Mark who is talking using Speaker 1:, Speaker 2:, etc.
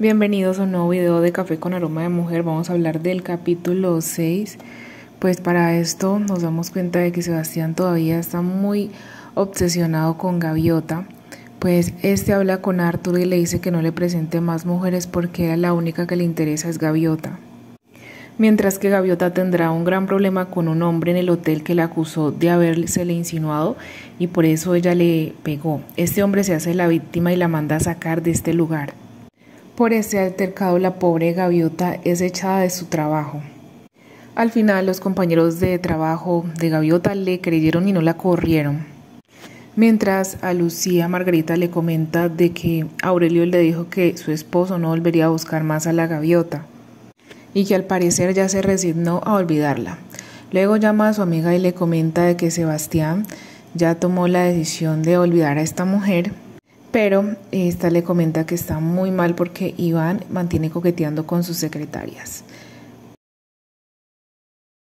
Speaker 1: Bienvenidos a un nuevo video de Café con Aroma de Mujer. Vamos a hablar del capítulo 6. Pues para esto nos damos cuenta de que Sebastián todavía está muy obsesionado con Gaviota. Pues este habla con Arthur y le dice que no le presente más mujeres porque la única que le interesa es Gaviota. Mientras que Gaviota tendrá un gran problema con un hombre en el hotel que la acusó de habérsele insinuado y por eso ella le pegó. Este hombre se hace la víctima y la manda a sacar de este lugar. Por ese altercado la pobre gaviota es echada de su trabajo. Al final los compañeros de trabajo de gaviota le creyeron y no la corrieron. Mientras a Lucía Margarita le comenta de que Aurelio le dijo que su esposo no volvería a buscar más a la gaviota y que al parecer ya se resignó a olvidarla. Luego llama a su amiga y le comenta de que Sebastián ya tomó la decisión de olvidar a esta mujer pero esta le comenta que está muy mal porque Iván mantiene coqueteando con sus secretarias.